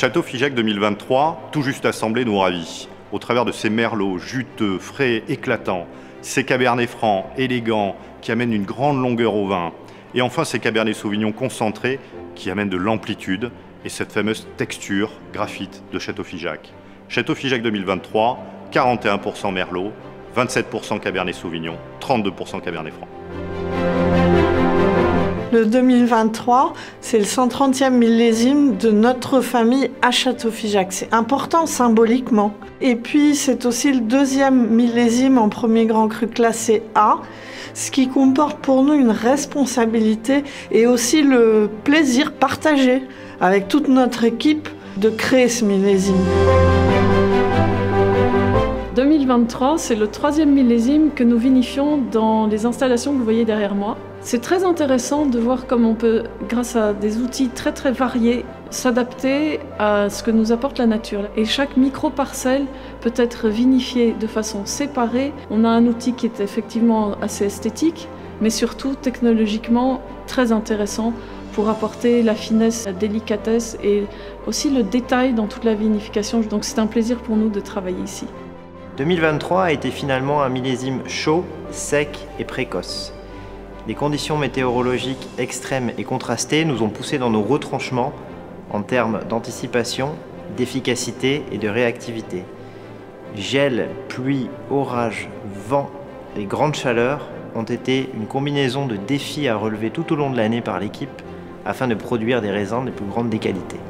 Château Figeac 2023, tout juste assemblé, nous ravit. Au travers de ces merlots juteux, frais, éclatants, ces cabernets francs, élégants, qui amènent une grande longueur au vin, et enfin ces cabernets sauvignons concentrés, qui amènent de l'amplitude et cette fameuse texture graphite de Château Figeac. Château Figeac 2023, 41% merlot, 27% cabernet sauvignon, 32% cabernet franc. Le 2023, c'est le 130e millésime de notre famille à Château-Figeac. C'est important symboliquement. Et puis, c'est aussi le deuxième millésime en premier grand cru classé A, ce qui comporte pour nous une responsabilité et aussi le plaisir partagé avec toute notre équipe de créer ce millésime. 2023, c'est le troisième millésime que nous vinifions dans les installations que vous voyez derrière moi. C'est très intéressant de voir comment on peut, grâce à des outils très très variés, s'adapter à ce que nous apporte la nature. Et chaque micro-parcelle peut être vinifiée de façon séparée. On a un outil qui est effectivement assez esthétique, mais surtout technologiquement très intéressant pour apporter la finesse, la délicatesse et aussi le détail dans toute la vinification. Donc c'est un plaisir pour nous de travailler ici. 2023 a été finalement un millésime chaud, sec et précoce. Les conditions météorologiques extrêmes et contrastées nous ont poussé dans nos retranchements en termes d'anticipation, d'efficacité et de réactivité. Gel, pluie, orage, vent et grande chaleur ont été une combinaison de défis à relever tout au long de l'année par l'équipe afin de produire des raisins des plus grandes des.